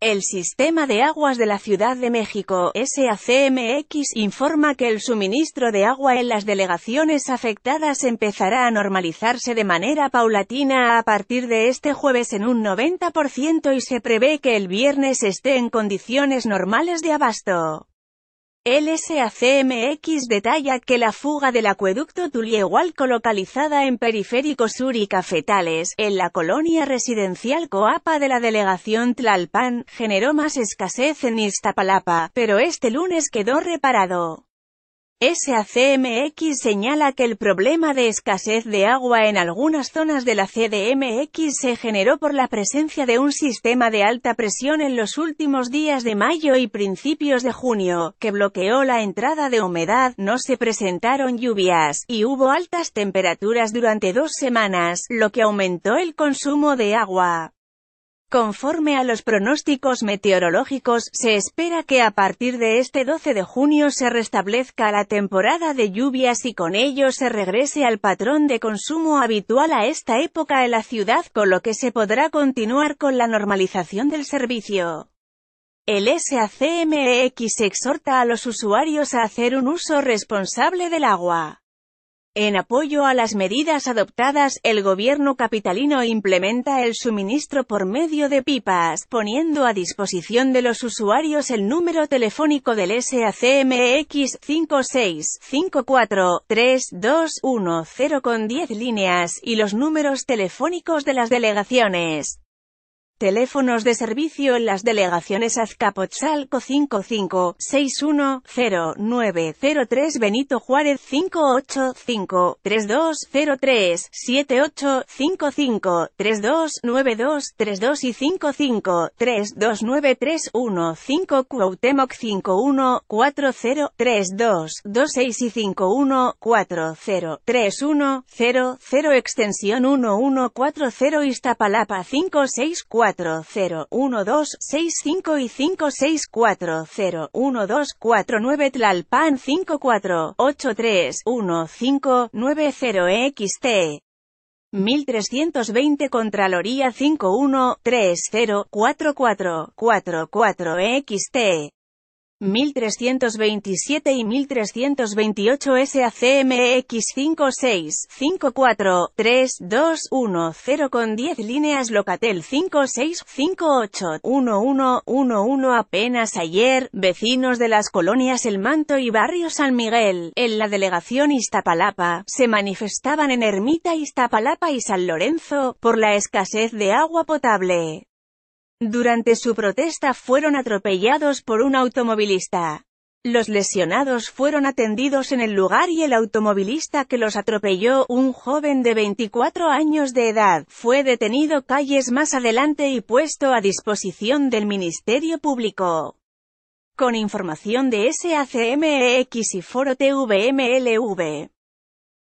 El Sistema de Aguas de la Ciudad de México, SACMX, informa que el suministro de agua en las delegaciones afectadas empezará a normalizarse de manera paulatina a partir de este jueves en un 90% y se prevé que el viernes esté en condiciones normales de abasto. El SACMX detalla que la fuga del acueducto Tuliehualco localizada en Periférico Sur y Cafetales, en la colonia residencial Coapa de la delegación Tlalpan, generó más escasez en Iztapalapa, pero este lunes quedó reparado. SACMX señala que el problema de escasez de agua en algunas zonas de la CDMX se generó por la presencia de un sistema de alta presión en los últimos días de mayo y principios de junio, que bloqueó la entrada de humedad, no se presentaron lluvias, y hubo altas temperaturas durante dos semanas, lo que aumentó el consumo de agua. Conforme a los pronósticos meteorológicos, se espera que a partir de este 12 de junio se restablezca la temporada de lluvias y con ello se regrese al patrón de consumo habitual a esta época en la ciudad, con lo que se podrá continuar con la normalización del servicio. El SACMEX exhorta a los usuarios a hacer un uso responsable del agua. En apoyo a las medidas adoptadas, el gobierno capitalino implementa el suministro por medio de pipas, poniendo a disposición de los usuarios el número telefónico del SACMX 5654-3210 con 10 líneas, y los números telefónicos de las delegaciones. Teléfonos de servicio en las delegaciones Azcapotzalco 55-61-0903 Benito Juárez 585-3208-5855-3292-32 y 55-32931-5 Cuauhtémoc 51-40-32-26 y 51-40-31-00 extensión 1140 Iztapalapa 564 5401265 y 56401249 Tlalpan 54831590XT 1320 Contraloría 51304444 XT 1327 y 1328 SACMX 56543210 con 10 líneas Locatel 56581111 apenas ayer, vecinos de las colonias El Manto y Barrio San Miguel, en la delegación Iztapalapa, se manifestaban en Ermita Iztapalapa y San Lorenzo, por la escasez de agua potable. Durante su protesta fueron atropellados por un automovilista. Los lesionados fueron atendidos en el lugar y el automovilista que los atropelló, un joven de 24 años de edad, fue detenido calles más adelante y puesto a disposición del Ministerio Público. Con información de SACMEX y Foro TVMLV.